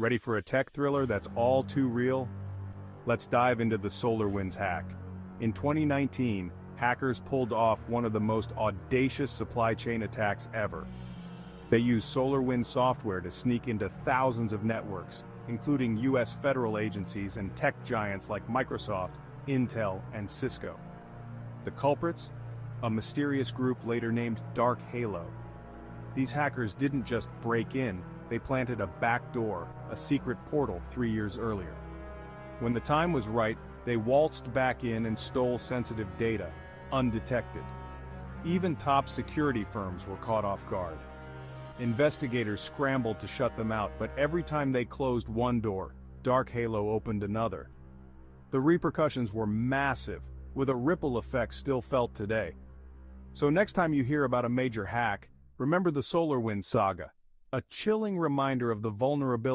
Ready for a tech thriller that's all too real? Let's dive into the SolarWinds hack. In 2019, hackers pulled off one of the most audacious supply chain attacks ever. They used SolarWinds software to sneak into thousands of networks, including US federal agencies and tech giants like Microsoft, Intel, and Cisco. The culprits? A mysterious group later named Dark Halo. These hackers didn't just break in, they planted a back door, a secret portal three years earlier. When the time was right, they waltzed back in and stole sensitive data, undetected. Even top security firms were caught off guard. Investigators scrambled to shut them out, but every time they closed one door, Dark Halo opened another. The repercussions were massive, with a ripple effect still felt today. So next time you hear about a major hack, remember the SolarWinds saga, a chilling reminder of the vulnerability